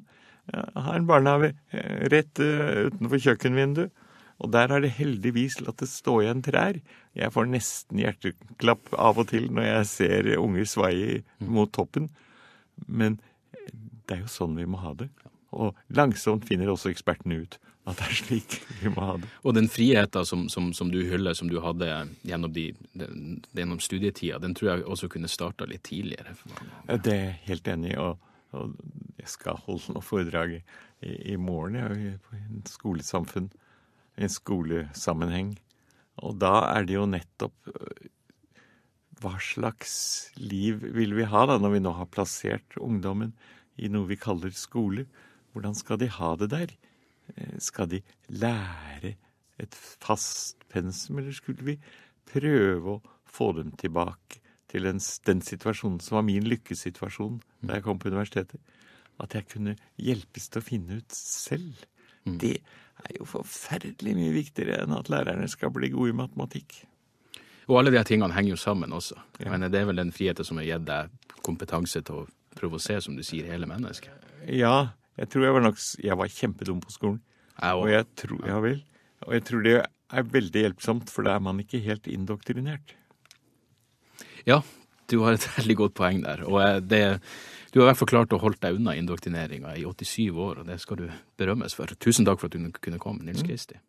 ja, har en barnehage eh, rett eh, utenfor kjøkkenvinduet. Og der har det heldigvis latt det stå igjen trær. Jeg får nesten hjerteklapp av og til når jeg ser unger svaie mot toppen. Men det er jo sånn vi må ha det. Og langsomt finner også ekspertene ut at det er slik vi må ha det. Og den friheten som, som, som du hyller, som du hadde gjennom, de, den, gjennom studietida, den tror jeg også kunne starta litt tidligere. Det er jeg helt enig i. Og, og jeg skal holde noe foredrag i, i morgen jeg, er på en skolesamfunn, en skolesammenheng. Og da er det jo nettopp hva slags liv vil vi ha da, når vi nå har plassert ungdommen i noe vi kaller skole? Hvordan skal de ha det der? Eh, Skal de lære et fast pensum, eller skulle vi prøve å få dem tilbake til en, den situasjonen som var min lykkesituasjon da jeg kom på universitetet? At jeg kunne hjelpes til å finne ut selv. Det er jo forferdelig mye viktigere enn at lærerne skal bli gode i matematikk. Og alle de tingene henger jo sammen også. Ja. Men det er vel den friheten som har gitt deg kompetanse til å prøve å se, som du sier, hele mennesket. Ja, jeg tror jeg var nok Jeg var kjempedum på skolen. Jeg Og jeg tror, ja vel. Og jeg tror det er veldig hjelpsomt, for da er man ikke helt indoktrinert. Ja, du har et veldig godt poeng der. Og eh, det, du har i hvert fall klart å holde deg unna indoktrineringa i 87 år, og det skal du berømmes for. Tusen takk for at du kunne komme, Nils Kristi.